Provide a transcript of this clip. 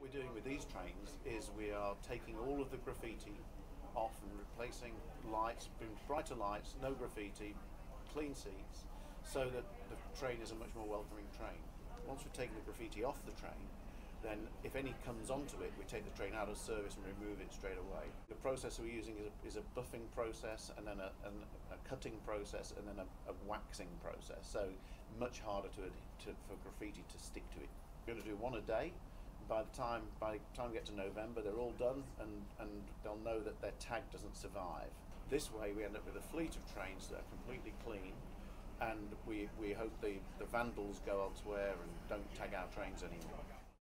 What we're doing with these trains is we are taking all of the graffiti off and replacing lights, brighter lights, no graffiti, clean seats, so that the train is a much more welcoming train. Once we've taken the graffiti off the train, then if any comes onto it, we take the train out of service and remove it straight away. The process we're using is a, is a buffing process and then a, an, a cutting process and then a, a, waxing process. So much harder to, to, for graffiti to stick to it. We're going to do one a day. By the time by the time we get to November, they're all done and, and they'll know that their tag doesn't survive. This way, we end up with a fleet of trains that are completely clean and we, we hope the, the vandals go elsewhere and don't tag our trains anymore.